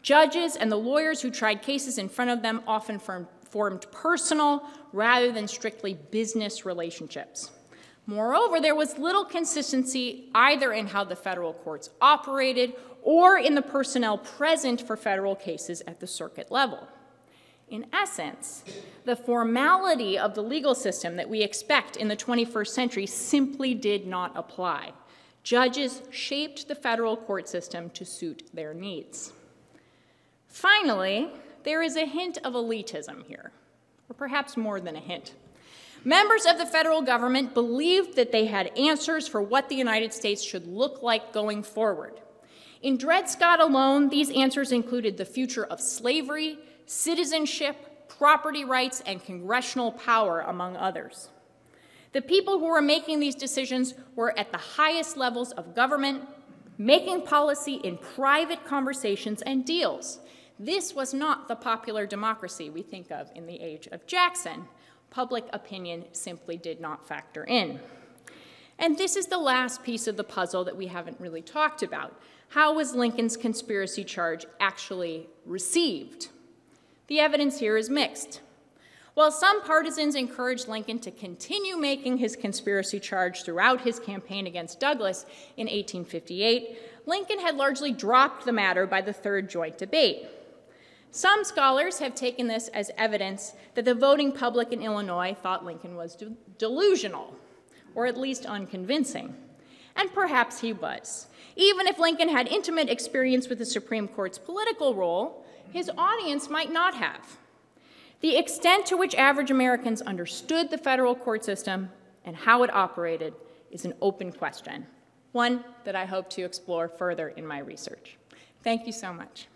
Judges and the lawyers who tried cases in front of them often formed personal rather than strictly business relationships. Moreover, there was little consistency either in how the federal courts operated or in the personnel present for federal cases at the circuit level. In essence, the formality of the legal system that we expect in the 21st century simply did not apply. Judges shaped the federal court system to suit their needs. Finally, there is a hint of elitism here, or perhaps more than a hint. Members of the federal government believed that they had answers for what the United States should look like going forward. In Dred Scott alone, these answers included the future of slavery, citizenship, property rights, and congressional power, among others. The people who were making these decisions were at the highest levels of government, making policy in private conversations and deals. This was not the popular democracy we think of in the age of Jackson, public opinion simply did not factor in. And this is the last piece of the puzzle that we haven't really talked about. How was Lincoln's conspiracy charge actually received? The evidence here is mixed. While some partisans encouraged Lincoln to continue making his conspiracy charge throughout his campaign against Douglas in 1858, Lincoln had largely dropped the matter by the third joint debate. Some scholars have taken this as evidence that the voting public in Illinois thought Lincoln was de- delusional, or at least unconvincing. And perhaps he was. Even if Lincoln had intimate experience with the Supreme Court's political role, his audience might not have. The extent to which average Americans understood the federal court system and how it operated is an open question, one that I hope to explore further in my research. Thank you so much.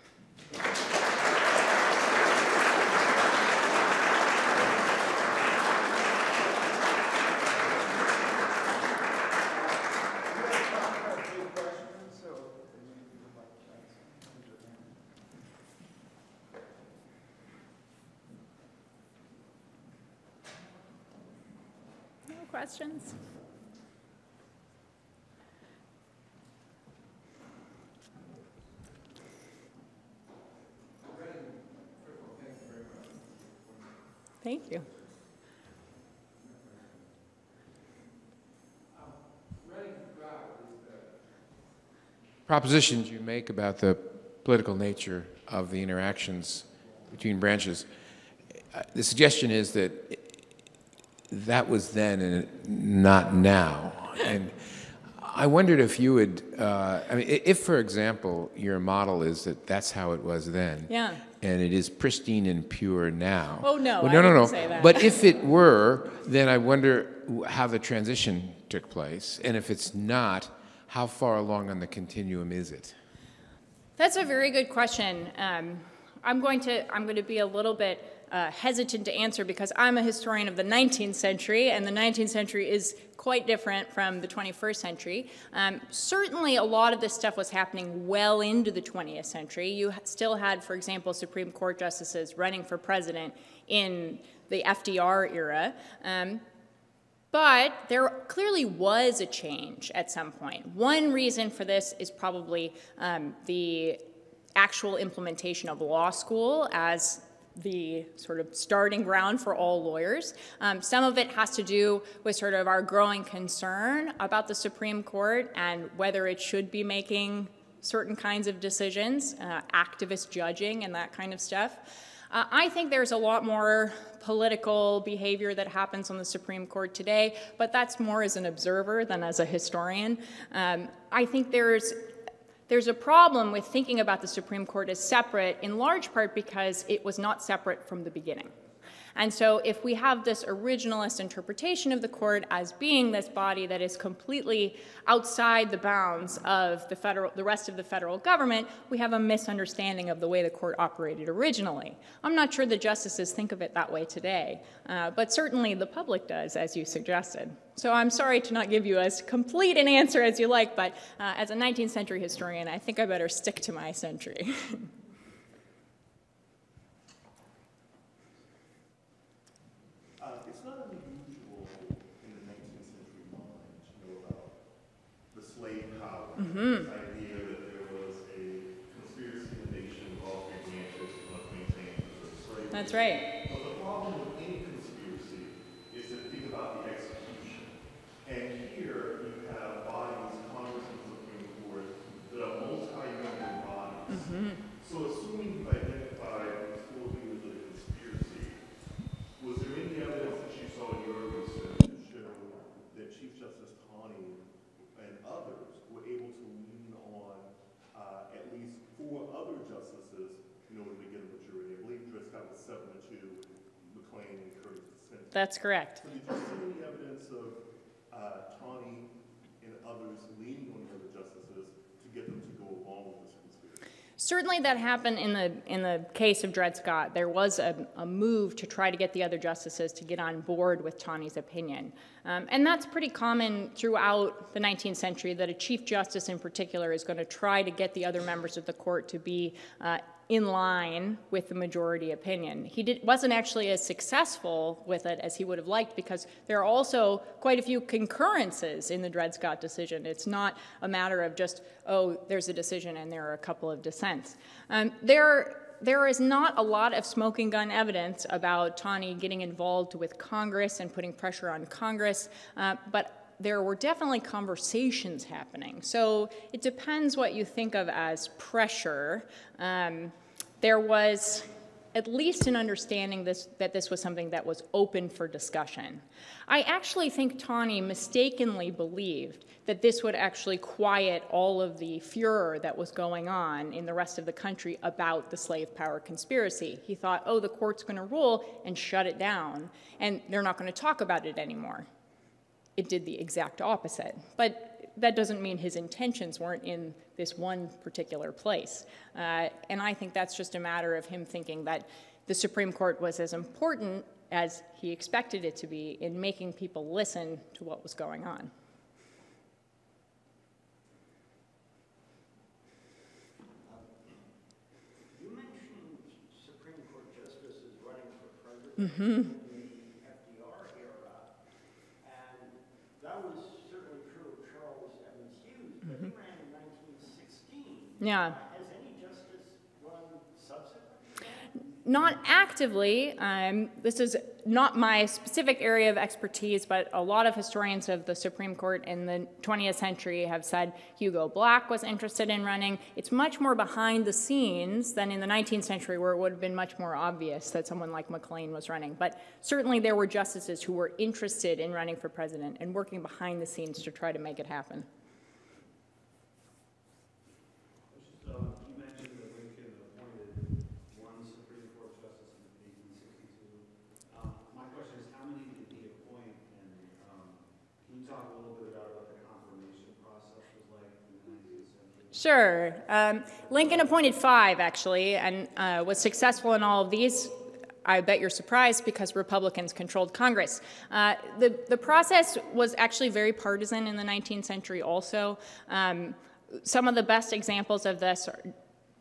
Questions? Thank you. Propositions you make about the political nature of the interactions between branches. Uh, the suggestion is that that was then and not now. And I wondered if you would, uh, I mean, if, for example, your model is that that's how it was then. Yeah. And it is pristine and pure now. Oh, no, well, no, no, no. But if it were, then I wonder how the transition took place. And if it's not, how far along on the continuum is it? That's a very good question. Um, I'm going to I'm going to be a little bit uh, hesitant to answer because I'm a historian of the 19th century, and the 19th century is quite different from the 21st century. Um, certainly, a lot of this stuff was happening well into the 20th century. You still had, for example, Supreme Court justices running for president in the FDR era. Um, but there clearly was a change at some point. One reason for this is probably um, the actual implementation of law school as the sort of starting ground for all lawyers. Um, some of it has to do with sort of our growing concern about the Supreme Court and whether it should be making certain kinds of decisions, uh, activist judging, and that kind of stuff. Uh, I think there's a lot more political behavior that happens on the Supreme Court today, but that's more as an observer than as a historian. Um, I think there's there's a problem with thinking about the Supreme Court as separate, in large part because it was not separate from the beginning. And so, if we have this originalist interpretation of the court as being this body that is completely outside the bounds of the, federal, the rest of the federal government, we have a misunderstanding of the way the court operated originally. I'm not sure the justices think of it that way today, uh, but certainly the public does, as you suggested. So, I'm sorry to not give you as complete an answer as you like, but uh, as a 19th century historian, I think I better stick to my century. Mm-hmm. idea that there was a conspiracy in the nation involving branches to maintain slavery. That's right. But the problem with any conspiracy is to think about the execution. And here you have bodies, Congress and Supreme Court, that are multi-member bodies. So assuming you've identified these four leaders of the conspiracy, That's correct. So did you see any evidence of uh, Taney and others leaning on the other justices to get them to go along with this conspiracy? Certainly, that happened in the in the case of Dred Scott. There was a, a move to try to get the other justices to get on board with Taney's opinion, um, and that's pretty common throughout the 19th century. That a chief justice, in particular, is going to try to get the other members of the court to be uh, in line with the majority opinion. He did, wasn't actually as successful with it as he would have liked because there are also quite a few concurrences in the Dred Scott decision. It's not a matter of just, oh, there's a decision and there are a couple of dissents. Um, there, there is not a lot of smoking gun evidence about Taney getting involved with Congress and putting pressure on Congress, uh, but there were definitely conversations happening. So it depends what you think of as pressure. Um, there was at least an understanding this, that this was something that was open for discussion. I actually think Taney mistakenly believed that this would actually quiet all of the furor that was going on in the rest of the country about the slave power conspiracy. He thought, oh, the court's going to rule and shut it down, and they're not going to talk about it anymore it did the exact opposite. But that doesn't mean his intentions weren't in this one particular place. Uh, and I think that's just a matter of him thinking that the Supreme Court was as important as he expected it to be in making people listen to what was going on. You mentioned Supreme Court justices running for president in the FDR era, and that was certainly true of Charles Evans Hughes, but he ran in 1916. Yeah. Has any justice run? Not actively. Um, this is not my specific area of expertise, but a lot of historians of the Supreme Court in the 20th century have said Hugo Black was interested in running. It's much more behind the scenes than in the 19th century, where it would have been much more obvious that someone like McLean was running. But certainly there were justices who were interested in running for president and working behind the scenes to try to make it happen. Just, um, you mentioned that Lincoln appointed one Supreme Court justice in 1862. Um, my question is, how many did he appoint? And um, can you talk a little bit about what the confirmation process was like in the 19th century? Sure. Um, Lincoln appointed five, actually, and uh, was successful in all of these. I bet you're surprised because Republicans controlled Congress. Uh, the, the process was actually very partisan in the 19th century, also. Um, some of the best examples of this are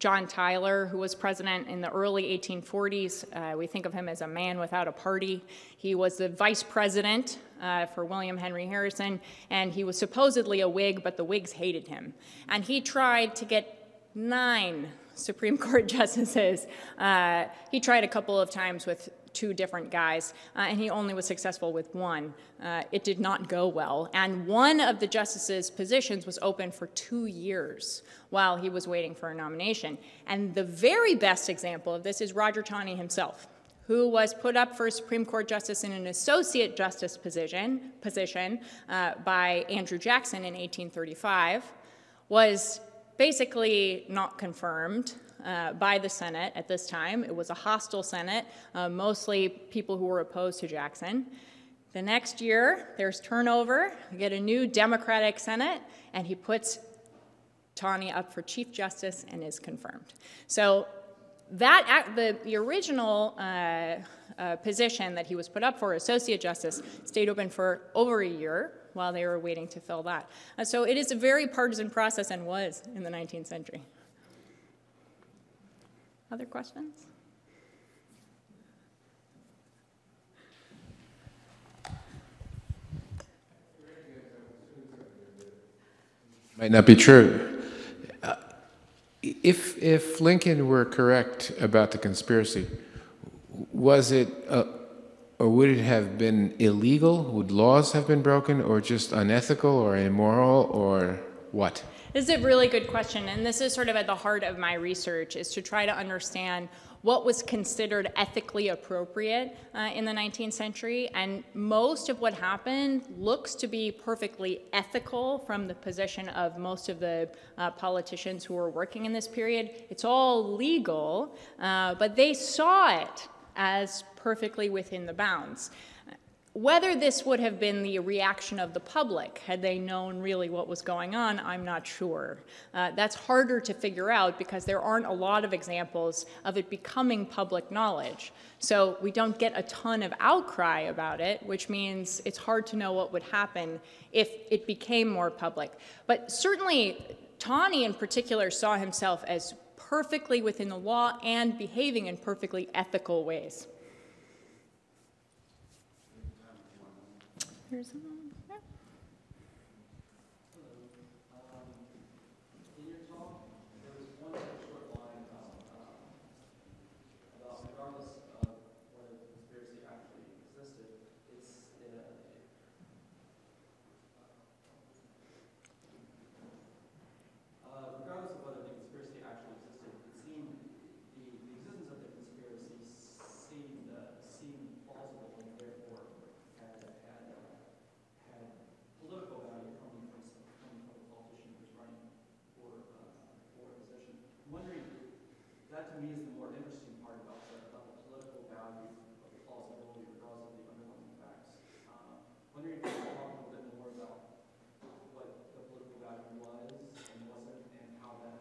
John Tyler, who was president in the early 1840s. Uh, we think of him as a man without a party. He was the vice president uh, for William Henry Harrison, and he was supposedly a Whig, but the Whigs hated him. And he tried to get nine *laughs* Supreme Court *laughs* justices. Uh, he tried a couple of times with two different guys, uh, and he only was successful with one. Uh, it did not go well, and one of the justices' positions was open for two years while he was waiting for a nomination. And the very best example of this is Roger Taney himself who was put up for Supreme Court justice in an associate justice position, position uh, by Andrew Jackson in 1835, was basically not confirmed uh, by the Senate at this time. It was a hostile Senate, uh, mostly people who were opposed to Jackson. The next year, there's turnover. We get a new Democratic Senate, and he puts Taney up for Chief Justice and is confirmed. So that the, the original uh, uh, position that he was put up for, Associate Justice, stayed open for over a year while they were waiting to fill that. Uh, so it is a very partisan process and was in the 19th century. Other questions? Might not be true. If, if Lincoln were correct about the conspiracy, was it, or would it have been illegal? Would laws have been broken, or just unethical, or immoral, or what? This is a really good question, and this is sort of at the heart of my research, is to try to understand what was considered ethically appropriate uh, in the 19th century. And most of what happened looks to be perfectly ethical from the position of most of the uh, politicians who were working in this period. It's all legal, uh, but they saw it as perfectly within the bounds. Whether this would have been the reaction of the public had they known really what was going on, I'm not sure. Uh, that's harder to figure out because there aren't a lot of examples of it becoming public knowledge. So we don't get a ton of outcry about it, which means it's hard to know what would happen if it became more public. But certainly, Taney in particular saw himself as perfectly within the law and behaving in perfectly ethical ways. Here's another. Yeah. In your talk, there was one short line about, um, about regardless of whether the conspiracy actually existed, it's, uh, uh, regardless of whether the conspiracy actually existed, it seemed, the, the existence of the conspiracy seemed, uh, seemed plausible and therefore had, had, uh, had political value coming from, some- coming from a politician who was running for, uh, for a position. I'm wondering, that to me is the more interesting part about the, about the political value of the plausibility regardless of the underlying facts. Uh, Wondering if you could talk a little bit more about what the political value was and wasn't and how that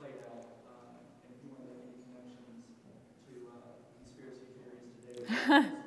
played out, um, and if you want to make any connections to, uh, conspiracy theories today. *laughs*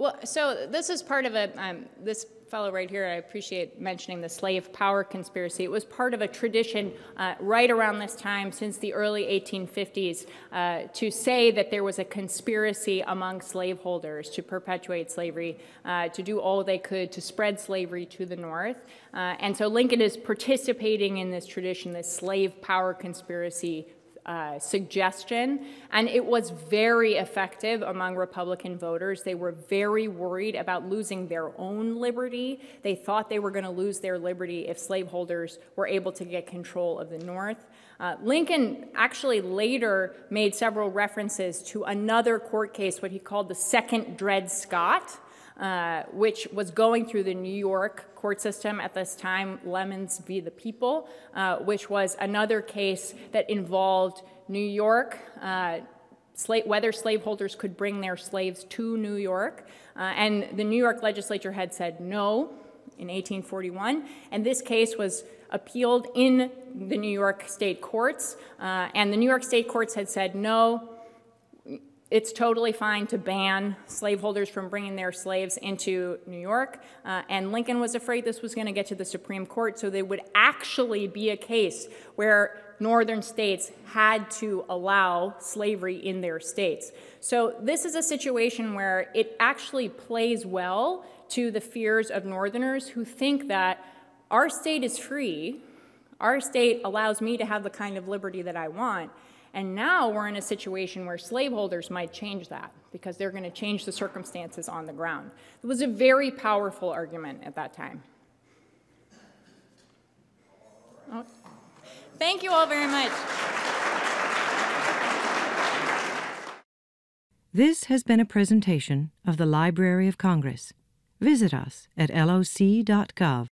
Well, so this is part of a, um, this fellow right here, I appreciate mentioning the slave power conspiracy. It was part of a tradition uh, right around this time, since the early 1850s, uh, to say that there was a conspiracy among slaveholders to perpetuate slavery, uh, to do all they could to spread slavery to the North. Uh, and so Lincoln is participating in this tradition, this slave power conspiracy uh, suggestion, and it was very effective among Republican voters. They were very worried about losing their own liberty. They thought they were going to lose their liberty if slaveholders were able to get control of the North. Uh, Lincoln actually later made several references to another court case, what he called the Second Dred Scott. Uh, which was going through the New York court system at this time, Lemons v. the People, uh, which was another case that involved New York, uh, whether slaveholders could bring their slaves to New York. Uh, and the New York legislature had said no in 1841, and this case was appealed in the New York state courts, uh, and the New York state courts had said no, it's totally fine to ban slaveholders from bringing their slaves into New York. Uh, and Lincoln was afraid this was going to get to the Supreme Court, so there would actually be a case where northern states had to allow slavery in their states. So this is a situation where it actually plays well to the fears of northerners who think that our state is free, our state allows me to have the kind of liberty that I want. And now we're in a situation where slaveholders might change that because they're going to change the circumstances on the ground. It was a very powerful argument at that time. Oh. Thank you all very much. This has been a presentation of the Library of Congress. Visit us at loc.gov.